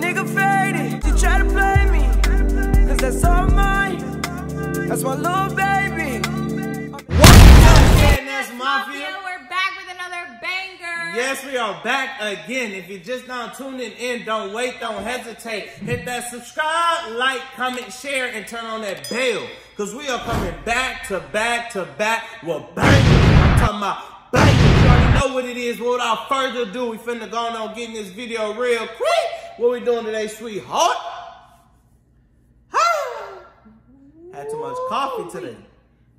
nigga faded. She try to play me, cause that's all mine. That's my little baby. K&S Mafia. We're back with another banger. Yes, we are back again. If you're just now tuning in, don't wait, don't hesitate. Hit that subscribe, like, comment, share, and turn on that bell. Because we are coming back to back to back with bangers. I'm talking about bangers. You already know what it is. Without further ado, we finna go on getting this video real quick. What we doing today, sweetheart? Ah. Had too much coffee today.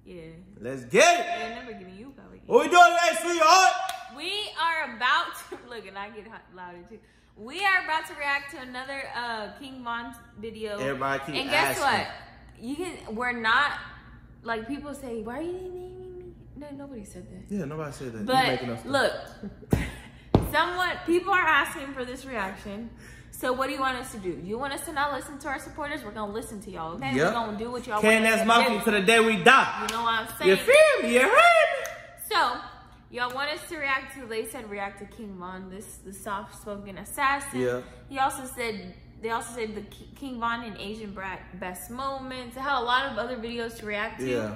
Yeah. Let's get it. They're never giving you coffee. What we doing today, sweetheart? We are about to look, and I get louder too. We are about to react to another uh, King Von video. Everybody keep And guess asking. what? You can. We're not like people say. Why are you naming me? No, nobody said that. Yeah, nobody said that. You making up But look, someone people are asking for this reaction. So what do you want us to do? You want us to not listen to our supporters? We're gonna listen to y'all. Okay, Yep. we're gonna do what y'all Can't ask to to the day we die. You know what I'm saying? You feel me? You heard me? So, y'all want us to react to, they said react to King Von, this the soft-spoken assassin. Yeah. He also said, they also said the King Von and Asian Brat best moments. They had a lot of other videos to react to. Yeah.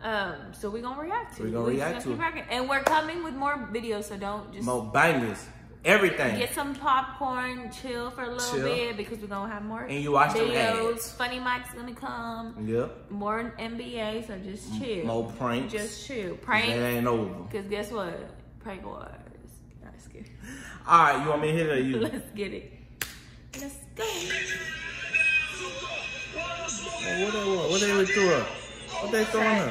Um, so we're gonna react to. We it. gonna We're react just to keep reacting. And we're coming with more videos, so don't just More bangers. Everything. get some popcorn, chill for a little Chill. bit because we're gonna have more And you watch videos. ads. Funny Mike's gonna come. Yep. More NBA, so just chill. More pranks. Just chill. Prank. ain't over. Cause guess what? Prank wars. It. All right, you want me to hit it or you? Let's get it. Let's go. Oh, what they want? What they throw up? What they throwing tell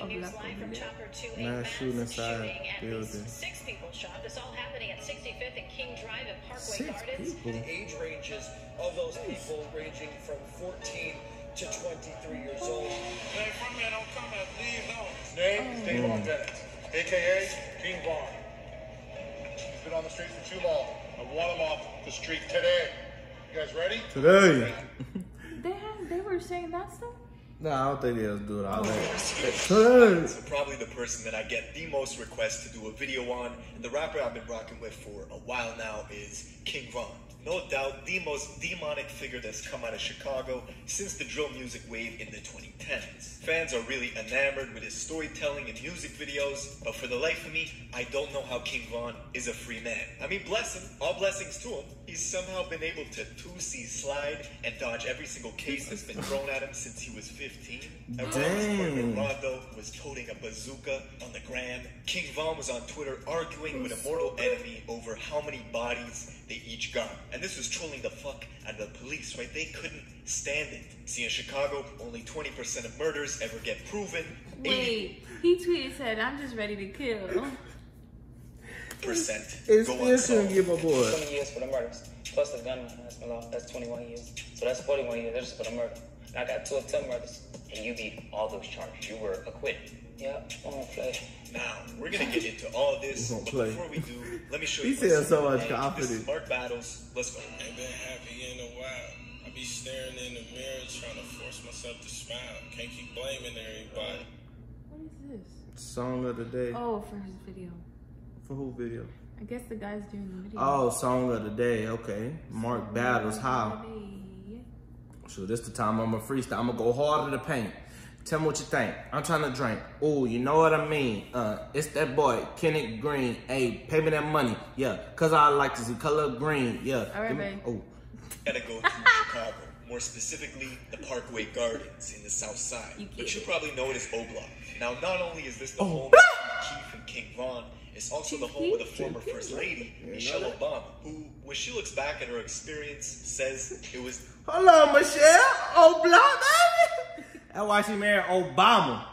breaking Oh, news left live from there. Chopper to a Mass mass shooting inside shooting at building. least six people shot. This all happening at 65th and King Drive at Parkway Six Gardens. people. The age ranges of those people ranging from 14 to 23 years old. Hey, front man, don't come and leave no. Name is Dayvon Bennett, aka King Von. He's been on the streets for too long. I want him off the street today. You guys ready? Today. They had, they were saying that stuff. No, I don't think they'll do it all that. So probably the person that I get the most requests to do a video on, and the rapper I've been rocking with for a while now is King Von. No doubt the most demonic figure that's come out of Chicago since the drill music wave in the 2010s. Fans are really enamored with his storytelling and music videos, but for the life of me, I don't know how King Von is a free man. I mean, bless him, all blessings to him. He's somehow been able to 2C slide and dodge every single case that's been thrown at him since he was 15. I remember his Dang. partner Rondo was toting a bazooka on the gram. King Von was on Twitter arguing with a mortal enemy over how many bodies they each got. And this was trolling the fuck out of the police, right? They couldn't stand it. See, in Chicago, only 20% of murders ever get proven. Wait, he tweeted said, "I'm just ready to kill." 80% It's go still unsolved. get my boy. 20 years for the murders. Plus the gunman that's been lost. That's 21 years. So that's 41 years. That's just for the murder. And I got two of 10 murders. And you beat all those charges. You were acquitted. Yeah, I'm gonna play. Now, we're gonna get into all this, We're gonna but play. before we do, let me show you. He you said so much confidence. is Mark Battles. Let's go. I ain't been happy in a while. I be staring in the mirror trying to force myself to smile. Can't keep blaming everybody. What is this? Song of the day. Oh, for his video. For who video? I guess the guy's doing the video. Oh, song of the day. Okay. Mark Battles. How? Hey. So this the time I'm a freestyle. I'm gonna go hard to the paint. Tell me what you think. I'm trying to drink. Oh, you know what I mean? Uh, it's that boy, Kenneth Green. Hey, pay me that money. Yeah, cause I like to see color green. Yeah. All right, Give me- babe. Oh, gotta go to Chicago, more specifically the Parkway Gardens in the South Side. You but you kidding. probably know it as O Block. Now, not only is this the Oh. home of Chief and King Von, it's also the home of the former First Lady, Michelle Obama, who, when she looks back at her experience, says it was hello, Michelle. Oh, block, baby. That's why she married Obama.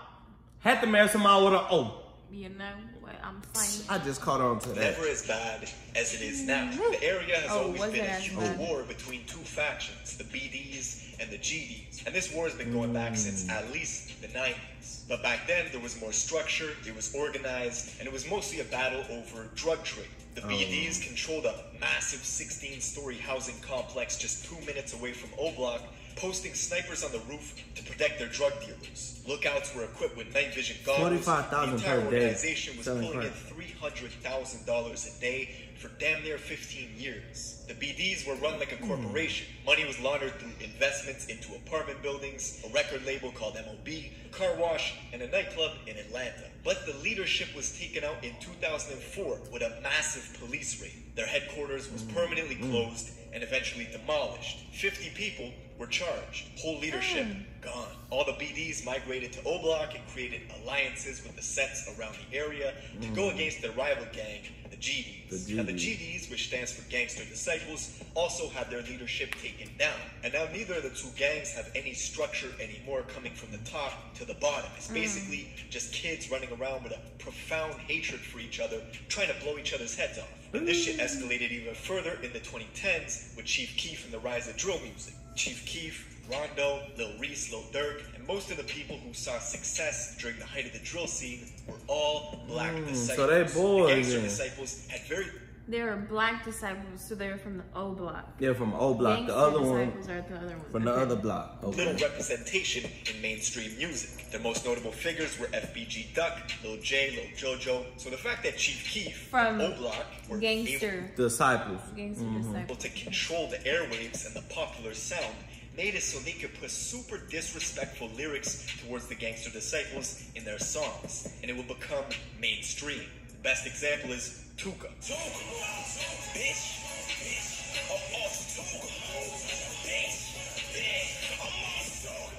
Had to marry somebody with an O. You know what I'm saying? I just caught on to that. never as bad as it is now. Mm-hmm. The area has Oh, always been a huge bad? war between two factions, the BDs and the GDs. And this war has been going back since mm. at least the 90s. But back then, there was more structure, it was organized, and it was mostly a battle over drug trade. The oh. BDs controlled a massive 16 story housing complex just two minutes away from O Block, posting snipers on the roof to protect their drug dealers. Lookouts were equipped with night vision goggles. $45,000 The entire organization was pulling in $300,000 a day for damn near 15 years. The BDs were run like a corporation. Money was laundered through investments into apartment buildings, a record label called MOB, a car wash, and a nightclub in Atlanta. But the leadership was taken out in 2004 with a massive police raid. Their headquarters was permanently closed and eventually demolished. 50 people were charged. Whole leadership hmm. gone. All the BDs migrated to O Block and created alliances with the sets around the area to go hmm. against their rival gang, the GDs. The Now the GDs. GDs, which stands for Gangster Disciples, also had their leadership taken down. And now neither of the two gangs have any structure anymore coming from the top to the bottom. It's hmm. basically just kids running around with a profound hatred for each other, trying to blow each other's heads off. And this shit escalated even further in the 2010s with Chief Keef and the rise of drill music. Chief Keef, Rondo, Lil Reese, Lil Durk, and most of the people who saw success during the height of the drill scene were all black mm, disciples. so they boys The gangster disciples had very They were black disciples, so they were from the O block. They're from O Block. Gangster The other one disciples are the other ones. from the Okay. other block. little Okay. representation in mainstream music. The most notable figures were FBG Duck, Lil Jay, Lil Jojo. So the fact that Chief Keef From O Block were Gangster. Disciples. Gangster able disciples. to control the airwaves and the popular sound made it so they could put super disrespectful lyrics towards the gangster disciples in their songs, and it would become mainstream. The best example is Tooka.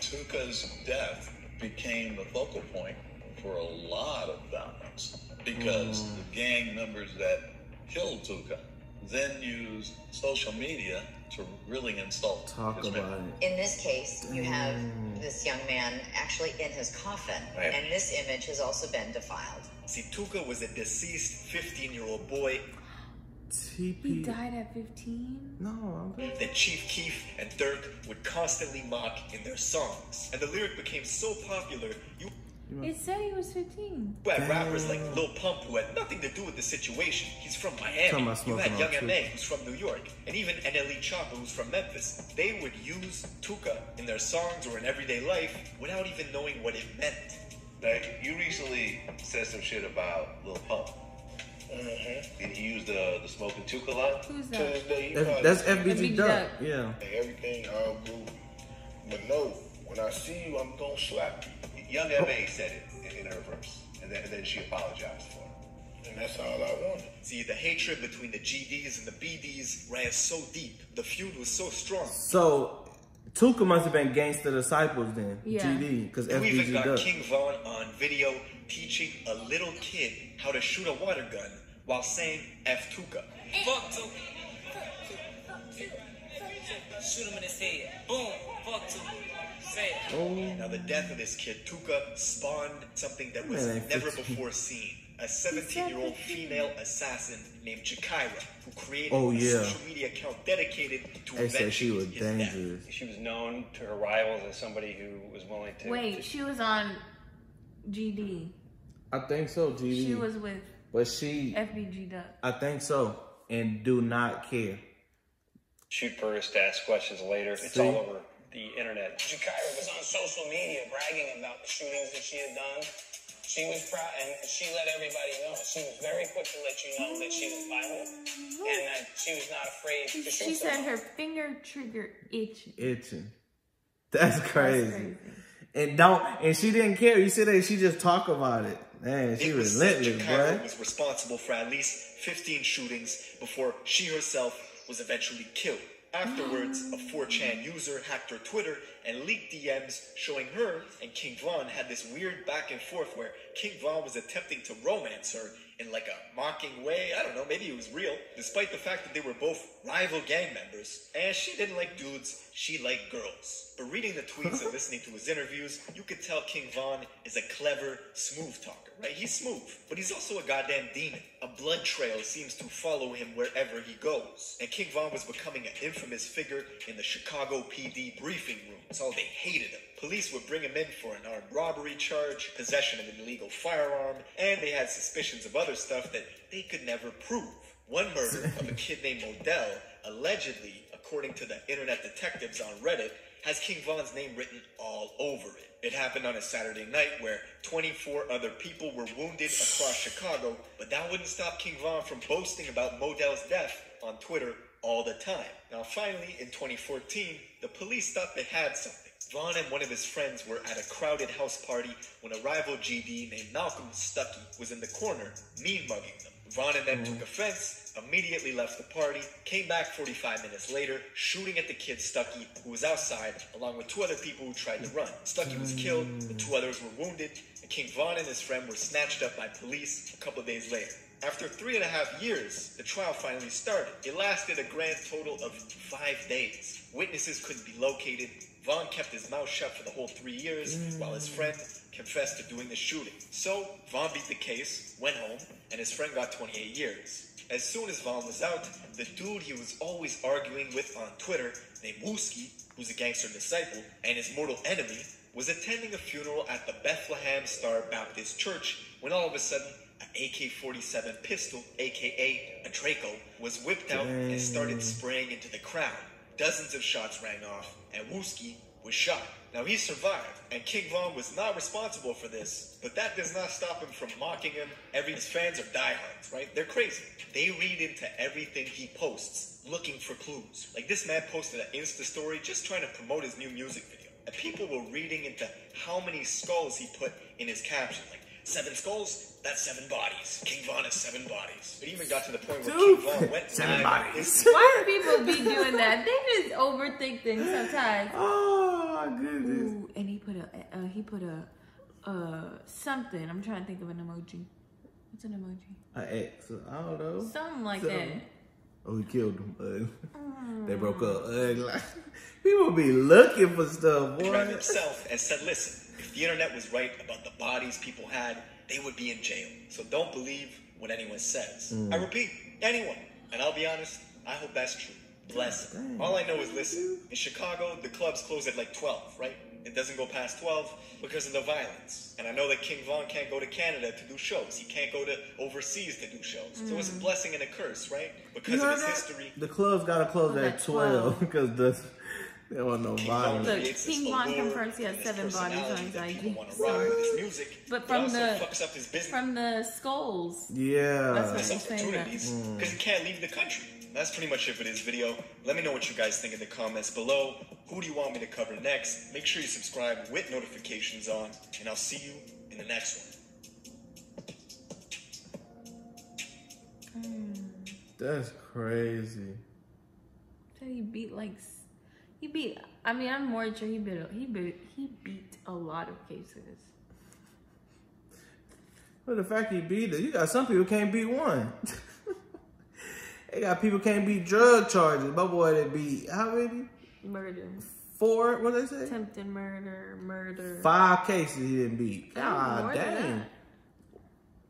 Tooka's death became the focal point for a lot of violence because Mm. the gang members that killed Tooka then use social media to really insult Talk his about memory. it. In this case, you have Mm. this young man actually in his coffin, Right. and this image has also been defiled. Situka was a deceased 15 year old boy He died at 15? No, I'm that Chief Keef and Durk would constantly mock in their songs. And the lyric became so popular, you It said he was 15. had rappers like Lil Pump who had nothing to do with the situation. He's from Miami. Talking You had Young on M.A. who's from New York. And even NLE Choppa who's from Memphis. They would use Tooka in their songs or in everyday life without even knowing what it meant. Like, you recently said some shit about Lil Pump. Mm-hmm. And he used the, the smoking Tooka line. Who's that? this day, That's, probably that's FBG FBG Duck. Duck. Yeah. everything all groovy. But no, when I see you, I'm gonna slap you. Young M.A. said it in, in her verse. And then, and then she apologized for it. And that's all I wanted. See, the hatred between the GDs and the BDs ran so deep. The feud was so strong. So Tooka must have been Gangster Disciples then. Yeah. GD. Because You even FBG got Duck. King Von on video teaching a little kid how to shoot a water gun while saying F Tooka. Fuck two. Shoot him in his head. Boom. Fuck two. Say it. Oh. Now, the death of this kid, Tooka, spawned something that was Man, never 15. before seen. A 17 year old female assassin named Gakirah, who created Oh, a social media account dedicated to They said she was his death. dangerous. She was known to her rivals as somebody who was willing to. Wait, to- she was on GD. I think so, GD. She was with But she, FBG Duck. I think so. And do not care. shoot first, ask questions later. It's all over the internet. Gakirah was on social media bragging about the shootings that she had done. She was proud, and she let everybody know. She was very quick to let you know that she was violent and that she was not afraid to shoot She said someone. her finger trigger itching. Itching. That's crazy. crazy. And don't, and she didn't care. You said that she just talk about it. Man, she It was said relentless, Gakirah bruh. was responsible for at least 15 shootings before she herself was eventually killed. Afterwards, a 4chan user hacked her Twitter and leaked DMs showing her and King Von had this weird back and forth where King Von was attempting to romance her in like a mocking way. I don't know, maybe it was real, despite the fact that they were both rival gang members. And she didn't like dudes, she liked girls. But reading the tweets and listening to his interviews, you could tell King Von is a clever, smooth talker, right? He's smooth, but he's also a goddamn demon. A blood trail seems to follow him wherever he goes. And King Von was becoming an infamous figure in the Chicago PD briefing room. So they hated him. Police would bring him in for an armed robbery charge, possession of an illegal firearm, and they had suspicions of other stuff that they could never prove. One murder of a kid named Modell, allegedly, according to the internet detectives on Reddit, has King Von's name written all over it. It happened on a Saturday night where 24 other people were wounded across Chicago, but that wouldn't stop King Von from boasting about Modell's death on Twitter all the time. Now, finally, in 2014, the police thought they had something. Von and one of his friends were at a crowded house party when a rival GD named Malcolm Stuckey was in the corner, mean mugging them. Von and then took mm. offense, immediately left the party, came back 45 minutes later, shooting at the kid Stuckey, who was outside, along with two other people who tried to run. Stuckey was killed, the two mm. others were wounded, and King Von and his friend were snatched up by police a couple days later. After three and a half years, the trial finally started. It lasted a grand total of five days. Witnesses couldn't be located. Von kept his mouth shut for the whole three years, while his friend confessed to doing the shooting. So, Von beat the case, went home, and his friend got 28 years. As soon as Von was out, the dude he was always arguing with on Twitter, named Wooski, who's a gangster disciple, and his mortal enemy, was attending a funeral at the Bethlehem Star Baptist Church when all of a sudden an AK-47 pistol, aka a Draco, was whipped out and started spraying into the crowd. Dozens of shots rang off, and Wooski was shot. Now he survived, and King Von was not responsible for this, but that does not stop him from mocking him. Every his fans are diehards, right? They're crazy. They read into everything he posts, looking for clues. Like this man posted an Insta story just trying to promote his new music video, and people were reading into how many skulls he put in his caption, like seven skulls. That's seven bodies. King Von has seven bodies. It even got to the point where Dude. King Von went Seven live bodies. Why do people be doing that? They just overthink things sometimes. Oh my goodness. Ooh, and he put a uh, he put a uh something. I'm trying to think of an emoji. What's an emoji? An ex. I don't know. Something like Something. Oh, he killed him. Uh, that. they broke up. Uh, like, people be looking for stuff, He boy. ran himself and said, listen, if the internet was right about the bodies people had, they would be in jail. So don't believe what anyone says. Mm. I repeat, anyone. And I'll be honest, I hope that's true. Bless. All I know is listen, in Chicago, the clubs close at like 12, right? It doesn't go past 12 because of the violence. And I know that King Von can't go to Canada to do shows. He can't go to overseas to do shows. So it's a Mm. blessing and a curse, right? You Because of his that? history. The clubs gotta close Close at at 12 because the there was no violence. Look, creates this King Von allure confirms he has seven bodies on personality his that people wanna rock with his music, But from also the fucks up his from the skulls. Yeah. That's what he's saying. That. opportunities Mm. because he can't leave the country. That's pretty much it for this video. Let me know what you guys think in the comments below. Who do you want me to cover next? Make sure you subscribe with notifications on, and I'll see you in the next one. Hmm. That's crazy. So he beat like he beat. I mean, I'm more sure he beat. He beat. He beat a lot of cases. But the fact he beat it, you got some people can't beat one. they got people can't beat drug charges. My boy that beat how many? Murder, Four? What did they say? attempted murder, murder. Five cases he didn't beat. God more than dang. that.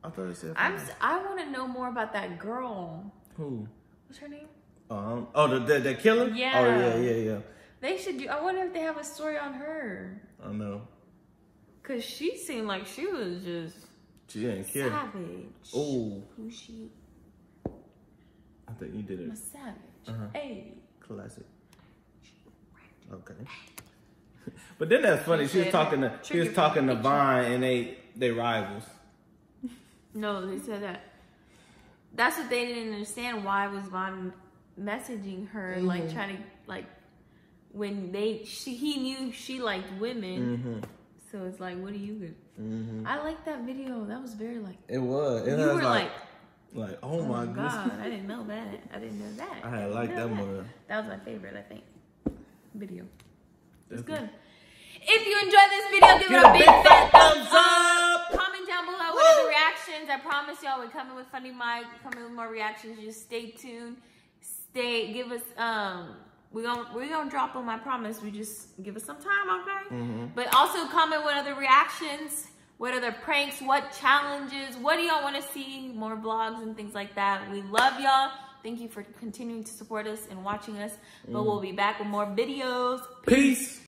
I thought it said I'm. five. s- I want to know more about that girl. Who? What's her name? Um, oh, the, the the killer? Yeah. Oh yeah, yeah, yeah. They should do. I wonder if they have a story on her. I know. Cause she seemed like she was just She didn't care. savage. Oh, Who she? Think you did A it. savage. Uh-huh. Hey. Classic. Okay. But then that's funny. She was talking to she was talking to. Vine and they they rivals. No, they said that. That's what they didn't understand. Why was Von messaging her, like Mhm. trying to like when they she he knew she liked women, Mm-hmm. so it's like, what do you do? Mm-hmm. I like that video. That was very like It was. It you was were like, like, like, oh, my goodness. god, I didn't know that. I didn't know that. I had didn't liked know that more. That was my favorite, I think. Video. It's good. If you enjoyed this video, give Give it a a big fat thumbs thumbs up. Comment down below with other reactions. I promise y'all we're coming with Funny Mike, coming with more reactions. Just stay tuned. Stay give us um we're gonna we're gonna drop them, I promise. We just give us some time, okay? Mhm. But also comment with other reactions, what other pranks, what challenges, what do y'all want to see? More vlogs and things like that. We love y'all. Thank you for continuing to support us and watching us. But Mm. we'll be back with more videos. Peace.